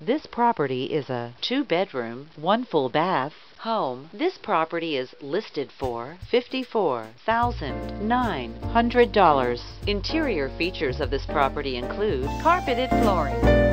This property is a two bedroom, one full bath home. This property is listed for $54,900. Interior features of this property include carpeted flooring,